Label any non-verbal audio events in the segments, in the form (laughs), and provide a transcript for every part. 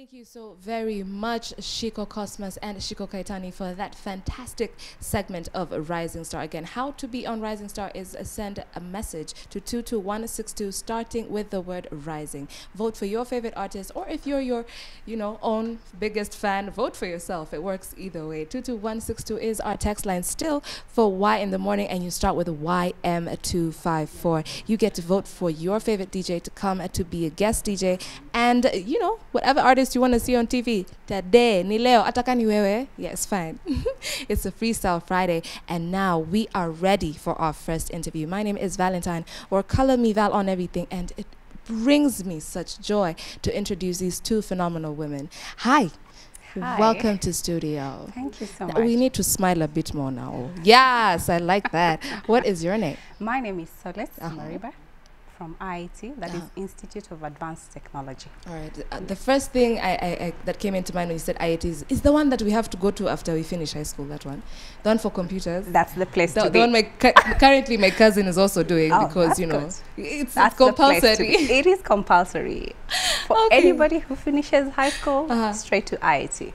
Thank you so very much, Shiko Cosmos and Shiko Kaitani, for that fantastic segment of Rising Star. Again, how to be on Rising Star is send a message to 22162 starting with the word rising. Vote for your favorite artist, or if you're your, you know, own biggest fan, vote for yourself. It works either way. 22162 is our text line still for Y in the morning, and you start with YM254. You get to vote for your favorite DJ to come to be a guest DJ, and you know, whatever artist you want to see on TV. Today, ni leo, ataka ni wewe. Yes, fine. (laughs) it's a Freestyle Friday, and now we are ready for our first interview. My name is Valentine, or Color Me Val on everything, and it brings me such joy to introduce these two phenomenal women. Hi. Hi. Welcome to studio. Thank you so much. We need to smile a bit more now. Yes, I like that. what is your name? My name is Solace Uh-huh. Mariba from IAT, that is Uh-huh. Institute of Advanced Technology. All right. Uh, the first thing I, I, I that came into mind when you said IAT is, is the one that we have to go to after we finish high school. That one, the one for computers. That's the place The, to the be. one my cu- currently my cousin is also doing (laughs) Oh, because you know good. it's, That's it's the place to compulsory. (laughs) It is compulsory for Okay. anybody who finishes high school Uh-huh. straight to IAT.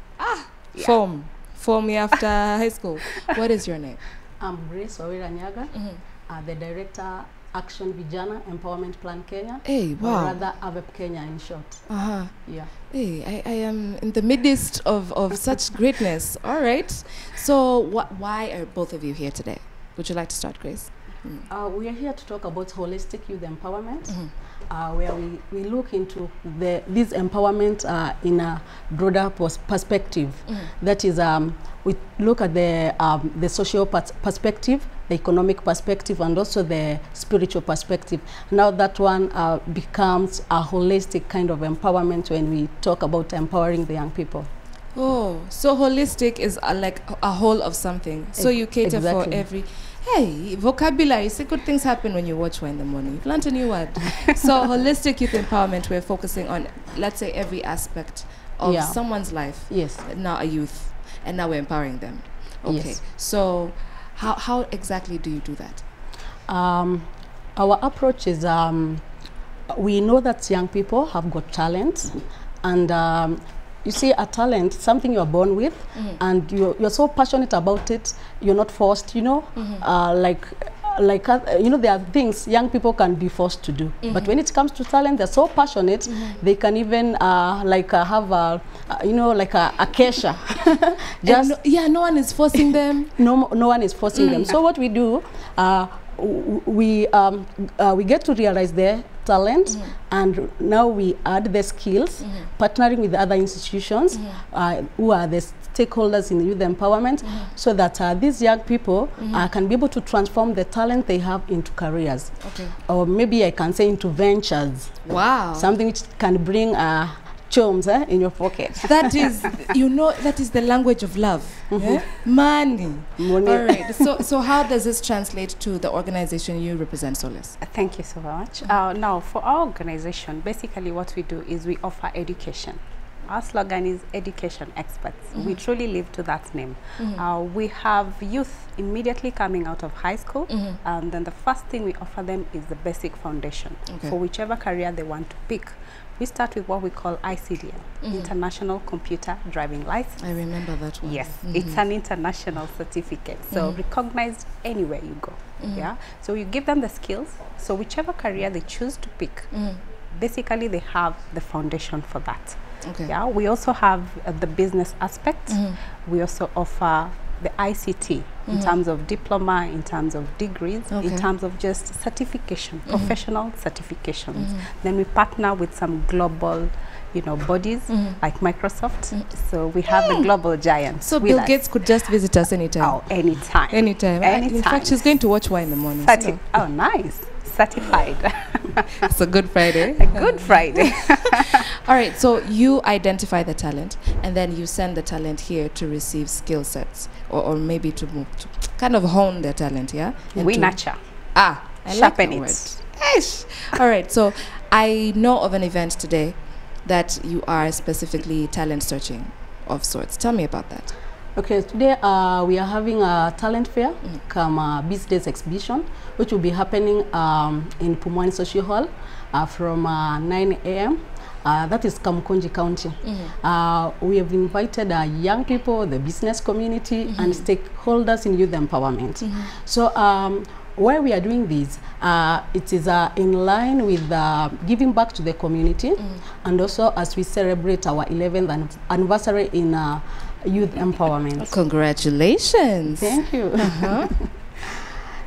Yeah. Form, form me after high school. What is your name? (laughs) I'm Grace Waweru Nyaga, Mhm. uh, the Director Action Vijana Empowerment Plan Kenya, Hey, wow. or rather AVEP Kenya in short. Uh huh. Yeah. Hey, I, I am in the midst of, of (laughs) such greatness. All right. So, wh Why are both of you here today? Would you like to start, Grace? Mm. Uh, we are here to talk about holistic youth empowerment, Mhm. Uh, where we, we look into the, this empowerment uh, in a broader pers- perspective. That is, um, we look at the, um, the social pers- perspective, the economic perspective, and also the spiritual perspective. Now that one uh, becomes a holistic kind of empowerment when we talk about empowering the young people. Oh, so holistic is a, like a- a whole of something. So you cater for every. Hey, vocabulary. See, good things happen when you watch one in the morning. You've learned a new word. (laughs) so holistic youth empowerment. We're focusing on, let's say, every aspect of Yeah. someone's life. Yes. Now a youth, and now we're empowering them. Okay. Yes. So, how how exactly do you do that? Um, our approach is um, we know that young people have got talent, and um, you see, a talent, something you're born with, and you're, you're so passionate about it, you're not forced, you know, uh, like. Like uh, you know, there are things young people can be forced to do, but when it comes to talent, they're so passionate. They can even uh, like uh, have a, uh, you know, like a, a kesha. (laughs) And no, yeah, no one is forcing them. (laughs) no, no one is forcing them. So what we do, uh, w- we um, uh, we get to realize their talent, mm -hmm. and now we add the skills, mm -hmm. partnering with other institutions mm -hmm. uh, who are the stakeholders in youth empowerment, mm -hmm. so that uh, these young people mm -hmm. uh, can be able to transform the talent they have into careers, Okay. or maybe I can say into ventures, Wow. something which can bring uh, chums eh, in your pocket. that is, you know, that is the language of love. eh? Money. Money. All right. So, so how does this translate to the organization you represent, Solace? Uh, Thank you so much. Uh, now, for our organization, basically what we do is we offer education. Our slogan is education experts. We mm-hmm. truly live to that name. Mm-hmm. Uh, we have youth immediately coming out of high school, mm-hmm. and then the first thing we offer them is the basic foundation Okay. for whichever career they want to pick. We start with what we call ICDL, International Computer Driving License. I remember that one. Yes, it's an international certificate, so recognized anywhere you go. Yeah, so you give them the skills. So whichever career they choose to pick, basically they have the foundation for that. Okay. Yeah, we also have uh, the business aspect. Mhm. We also offer the ICT in mm-hmm. terms of diploma, in terms of degrees, Okay. in terms of just certification, mm-hmm. professional certifications. Mm-hmm. Then we partner with some global, you know, bodies like Microsoft. So we have the mm. global giants. So Bill us. Gates could just visit us anytime. Oh, anytime. Anytime. I- In fact, she's going to watch Y in the morning. Certi- so oh, nice. Certified. (laughs) it's a good Friday. A (laughs) Good Friday. (laughs) All right. So you identify the talent, and then you send the talent here to receive skill sets, or, or maybe to move to kind of hone their talent. Yeah. And we nurture. Ah, I Sharpen like it. Ish. All right. So I know of an event today that you are specifically talent searching of sorts. Tell me about that. Okay, today uh, we are having a talent fair, come uh, Days exhibition, which will be happening um, in Pumwani Social Hall uh, from uh, 9 a.m. uh, that is Kamukunji County. Mm-hmm. Uh, we have invited young people, the business community, Mm-hmm. and stakeholders in youth empowerment. So um, why we are doing this, uh, it is uh, in line with uh, giving back to the community, and also as we celebrate our 11th an- anniversary in youth empowerment. Congratulations. Thank you. Uh-huh. (laughs)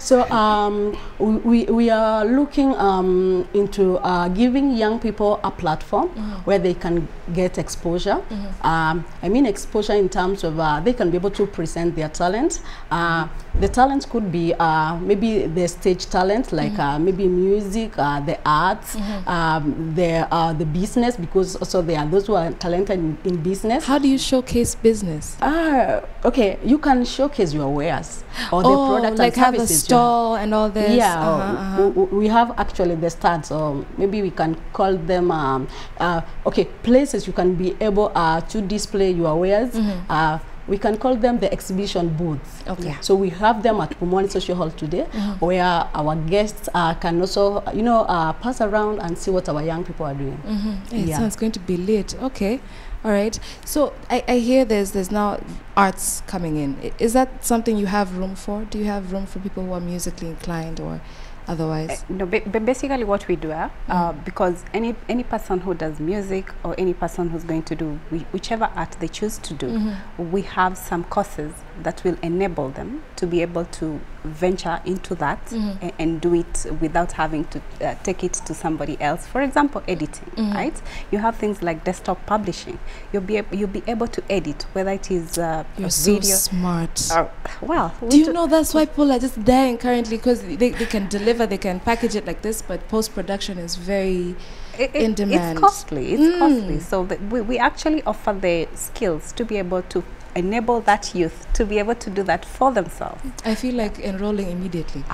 So um, we, we, are looking um, into uh, giving young people a platform where they can get exposure. Um, I mean exposure in terms of uh, they can be able to present their talent. Uh, the talent could be uh, maybe the stage talent, like uh, maybe music, uh, the arts, um, the uh, the business, because also there are those who are talented in, in business. How do you showcase business? Ah, okay. You can showcase your wares or the oh, product like and services. Stall and all this. yeah, uh, uh-huh. w- w- we have actually the stands, or maybe we can call them, um, uh, okay, places you can be able uh, to display your wares. Mm-hmm. Uh, we can call them the exhibition booths. Okay. So we have them at Pumwani Social Hall today, Mm-hmm. where our guests uh, can also, you know, uh, pass around and see what our young people are doing. Mm-hmm. yeah, Yeah. sounds going to be lit. Okay. All right. So I, I hear there's there's now arts coming in. Is that something you have room for? Do you have room for people who are musically inclined or otherwise? Uh, no, ba- ba- basically what we do, uh, uh, because any any person who does music or any person who's going to do whi- whichever art they choose to do, Mm-hmm. we have some courses that will enable them to be able to venture into that Mhm. a- and do it without having to uh, take it to somebody else. For example, editing, Mhm. right? You have things like desktop publishing. You'll be you'll be able to edit whether it is uh, You're a so video. smart. or, well, we Do you know that's why people are just dying currently because they, they can deliver, they can package it like this, but post production is very. it, in demand. It's costly. It's Mm. costly. So we, we actually offer the skills to be able to enable that youth to be able to do that for themselves. I feel like enrolling immediately.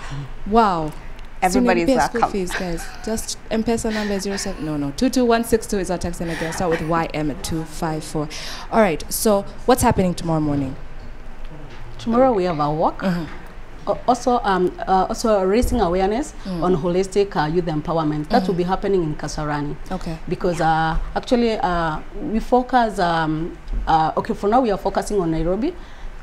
Wow. Everybody's Student pay welcome. fees, guys. Just M-Pesa number zero seven. No, no. Two two one six two is our text and again. Start with YM at two five four. All right. So what's happening tomorrow morning? Tomorrow we have a walk. Mhm. Uh, also um, uh, also raising awareness Mm. on holistic uh, youth empowerment that mm. will be happening in Kasarani Okay. because yeah. uh, actually uh, we focus um, uh, okay for now we are focusing on Nairobi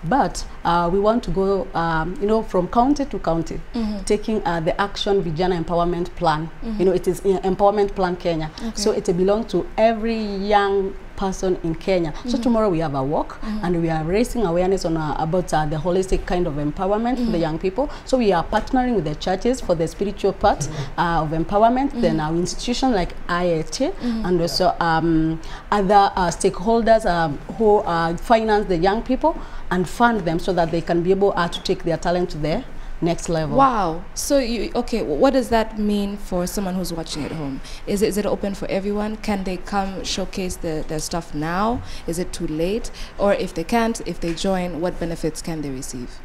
but uh, we want to go um, you know from county to county Mhm. taking uh, the action Vijana empowerment plan you know it is uh, empowerment plan Kenya so Okay. it belongs to every young person in Kenya. So tomorrow we have a walk and we are raising awareness on uh, about uh, the holistic kind of empowerment for the young people. So we are partnering with the churches for the spiritual part uh, of empowerment. Then our institution like IAT and also um, other uh, stakeholders um, who uh, finance the young people and fund them so that they can be able uh, to take their talent to the next level. Wow. So you okay? What does that mean for someone who's watching at home? Is it, is it open for everyone? Can they come showcase the, their stuff now? Is it too late? Or if they can't, if they join, what benefits can they receive?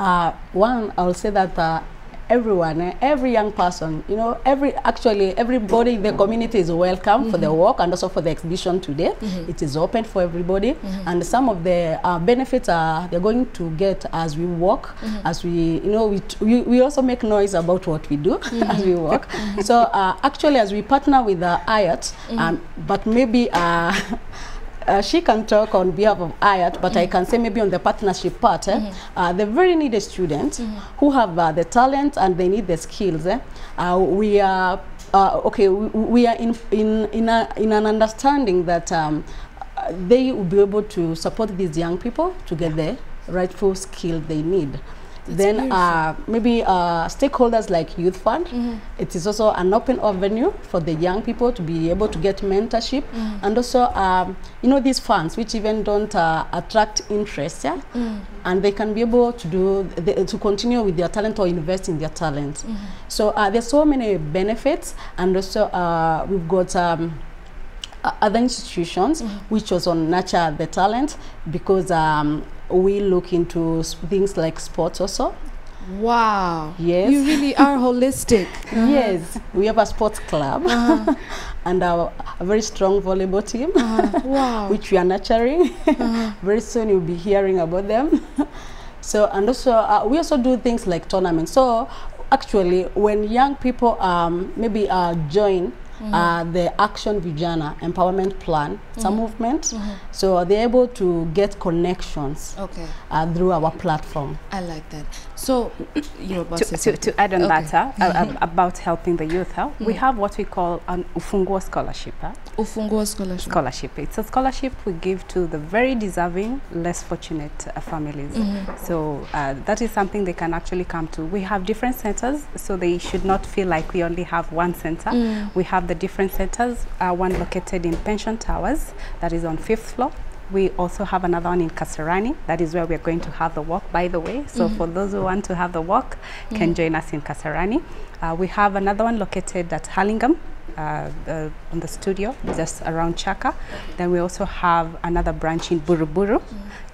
uh, one i'll say that uh, everyone eh, every young person you know every actually everybody in the community is welcome mm -hmm. for the walk and also for the exhibition today. Mm -hmm. It is open for everybody. Mm -hmm. and some of the uh, benefits are they're going to get as we walk as we you know we, t- we we also make noise about what we do (laughs) as we walk so uh, actually as we partner with the IAT um, but maybe uh, (laughs) uh, she can talk on behalf of IAT, but mm -hmm. I can say maybe on the partnership part, eh, mm -hmm. uh, the very needed students who have uh, the talent and they need the skills. Eh, uh, we are uh, okay. We, we are in in in, a, in an understanding that um, they will be able to support these young people to get yeah. the rightful skill they need. Then uh, maybe uh, stakeholders like Youth Fund. It is also an open avenue for the young people to be able to get mentorship, and also um, you know these funds which even don't uh, attract interest, yeah, and they can be able to do the, to continue with their talent or invest in their talent. So uh, there's so many benefits, and also uh, we've got. Um, other institutions which also nurture the talent because um, we look into things like sports also Wow. Yes. You really are holistic. Uh (laughs) -huh. yes we have a sports club Uh-huh. (laughs) and our, a very strong volleyball team uh -huh. (laughs) wow. which we are nurturing Uh, very soon you'll be hearing about them so and also uh, we also do things like tournaments so actually when young people um, maybe uh, join uh, the Action Vijana Empowerment Plan. It's a movement. Mm-hmm. So they're able to get connections Okay, uh, through our platform. I like that. So, (clears throat) you're about to, to, to, add on Okay. that, uh, (laughs) uh, about helping the youth, uh, we Mhm. have what we call an Ufunguo scholarship. uh, Ufunguo scholarship. scholarship. It's a scholarship we give to the very deserving, less fortunate uh, families. Mhm. So uh, that is something they can actually come to. We have different centers, so they should not feel like we only have one center. Mm. We have the different centers, uh, one located in Pension Towers, that is on fifth floor. We also have another one in Kasarani, that is where we're going to have the walk, by the way. So Mhm. for those who want to have the walk, can Mhm. join us in Kasarani. Uh, we have another one located at Hurlingham. uh, uh, on the studio, just around Chaka. Then we also have another branch in Buruburu,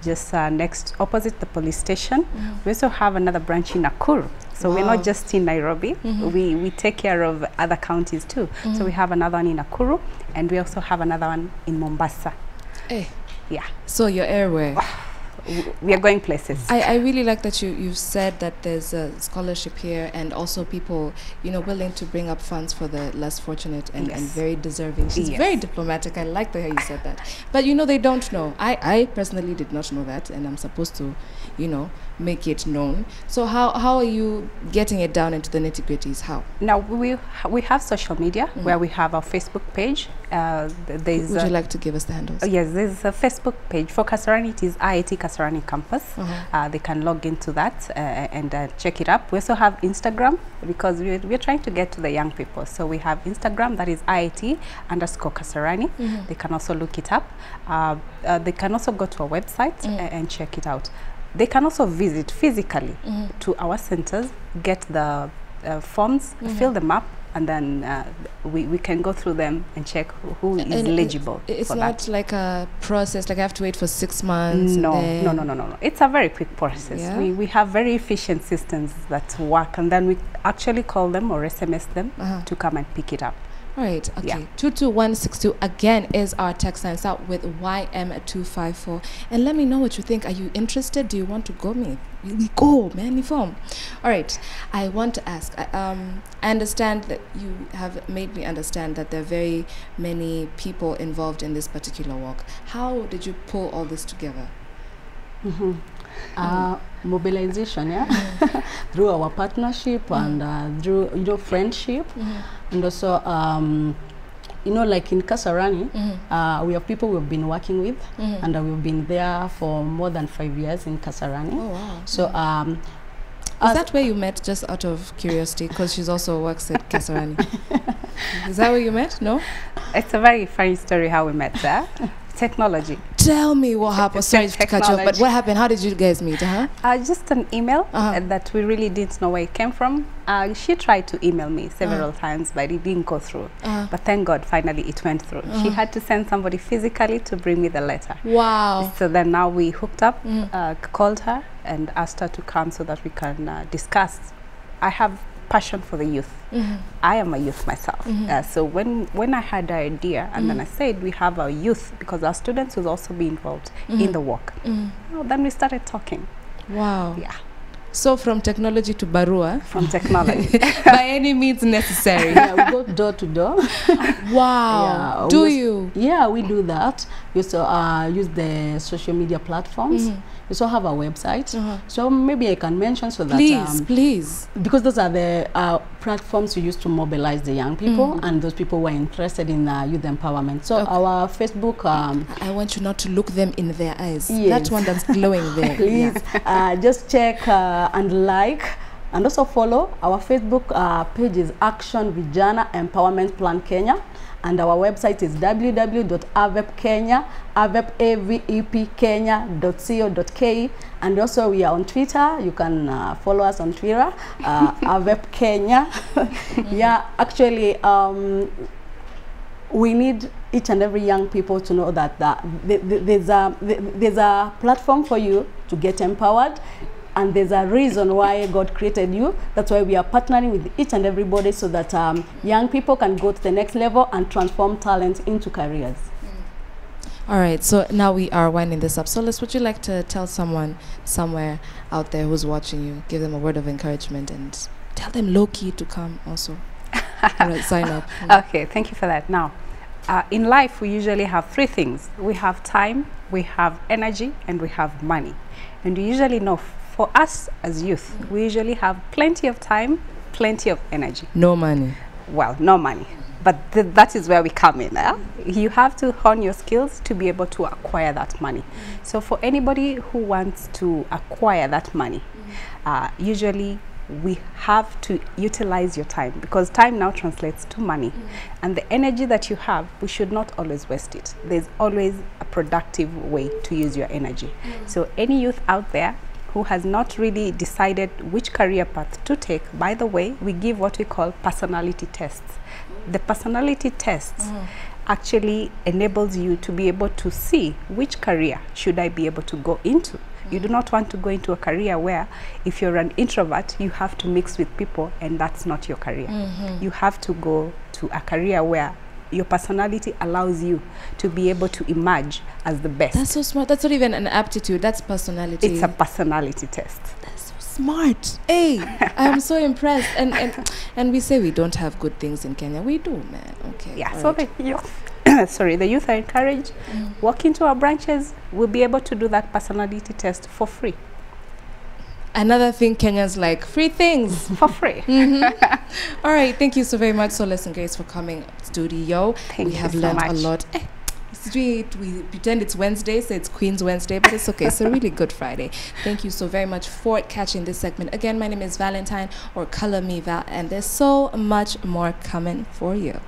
just uh, next opposite the police station. Mhm. We also have another branch in Nakuru. So we're not just in Nairobi. Mhm. We, we take care of other counties too. So we Mhm. have another one in Nakuru and we also have another one in Mombasa. Hey, Yeah, so you're everywhere. Ah, we are going places. I, I really like that you, you said that there's a scholarship here and also people, you know, willing to bring up funds for the less fortunate and, and very deserving. She's Yes. very diplomatic. I like the way you said that. But you know, they don't know. I, I personally did not know that and I'm supposed to, you know, make it known. So how, how are you getting it down into the nitty gritties? How? now we ha- we have social media Mhm. where we have our Facebook page. Uh, th- there's Would a- you like to give us the handles? uh, yes, there's a Facebook page for Kasarani. It is IAT Kasarani Campus. Uh-huh. Uh, they can log into that uh, and uh, check it up. We also have Instagram because we're, we're trying to get to the young people. So we have Instagram that is IAT underscore Kasarani. Mhm. They can also look it up. Uh, uh, they can also go to our website Mm. and check it out. They can also visit physically Mhm. to our centers, get the uh, forms, Mhm. fill them up, and then uh, we, we can go through them and check who- is And eligible It's not that. like a process, like I have to wait for six months. No, no, no, no, no, no. It's a very quick process. Yeah? We, we have very efficient systems that work, and then we actually call them or SMS them Uh-huh. to come and pick it up. All right, okay. Yeah. 22162 again is our text line. Start with YM254. And let me know what you think. Are you interested? Do you want to go? Me? We go, man. Form. All right. I want to ask. I, um, I understand that you have made me understand that there are very many people involved in this particular walk. How did you pull all this together? Mhm. Uh, mobilization, yeah, (laughs) through our partnership mm -hmm. and uh, through you know friendship, mm -hmm. and also um, you know like in Kasarani, Mm-hmm. uh, we have people we've been working with, mm -hmm. and uh, we've been there for more than five years in Kasarani. Oh, wow. So um, Is that where you met, just out of curiosity? Because she's also works at Kasarani. (laughs) Is that where you met? No? It's a very funny story how we met there. (laughs) Technology. Tell me what happened. Sorry to cut you off, but what happened? How did you guys meet? Uh-huh. Uh, just an email Uh-huh. uh, that we really didn't know where it came from. Uh, she tried to email me several times, but it didn't go through. Uh-huh. But thank God, finally it went through. She Uh-huh. had to send somebody physically to bring me the letter. Wow. So then now we hooked up, Mhm. uh, called her, and asked her to come so that we can uh, discuss. I have passion for the youth. Mm -hmm. I am a youth myself. Mm -hmm. Uh, so when when I had the idea, and mm -hmm. then I said we have our youth because our students will also be involved in Mhm. the work. Mhm. Well, then we started talking. Wow. Yeah, So from technology to barua, from technology. (laughs) by any means necessary. yeah, we go door to door. (laughs) Wow. Yeah, Do we- you? Yeah, we do that. We also uh, use the social media platforms. We also have a website. Uh-huh. So maybe I can mention so that Please, um, please. because those are the uh, platforms we use to mobilize the young people mm. and those people who are interested in uh, youth empowerment. So Okay. our Facebook, um, I want you not to look them in their eyes. Yes. That one that's glowing there. (laughs) please uh, just check uh, and like and also follow our Facebook uh, page is Action Vijana Empowerment Plan Kenya and our website is www.avepkenya.avepkenya.co.ke and also we are on Twitter. You can uh, follow us on Twitter uh, (laughs) avep Kenya. (laughs) Yeah actually um, we need each and every young people to know that, that th- th- there's, a, th- there's a platform for you to get empowered and there's a reason why God created you. That's why we are partnering with each and everybody so that um, young people can go to the next level and transform talent into careers. All right, so now we are winding this up. Solace, would you like to tell someone somewhere out there who's watching you, give them a word of encouragement and tell them low key to come also? (laughs) Right, sign up. Okay, thank you for that. Now, uh, in life, we usually have three things. We have time, we have energy, and we have money. And you usually know, for us as youth, we usually have plenty of time, plenty of energy. No money. Well, no money. But th that is where we come in. eh? You have to hone your skills to be able to acquire that money. So for anybody who wants to acquire that money, uh, usually we have to utilize your time because time now translates to money. And the energy that you have, we should not always waste it. There's always a productive way to use your energy. So any youth out there who has not really decided which career path to take, by the way, we give what we call personality tests. The personality tests mm. actually enables you to be able to see which career should I be able to go into. You do mm. not want to go into a career where if you're an introvert, you have to mix with people and that's not your career. Mm-hmm. You have to go to a career where your personality allows you to be able to emerge as the best. That's so smart. That's not even an aptitude. That's personality. it's a personality test. That's so smart. Hey, I am so impressed. And and and we say we don't have good things in Kenya. We do, man. Okay. Yeah, all so right. the youth, (coughs) sorry, the youth are encouraged, mm. walk into our branches, we'll be able to do that personality test for free. Another thing Kenyans like free things. For free. (laughs) All right, thank you so very much, Solace and Grace, for coming studio. Thank we have so learned a lot. Eh, Sweet. We pretend it's Wednesday, so it's Queen's Wednesday, but it's okay. It's a really good Friday. Thank you so very much for catching this segment. Again, my name is Valentine or Color Me Val, and there's so much more coming for you.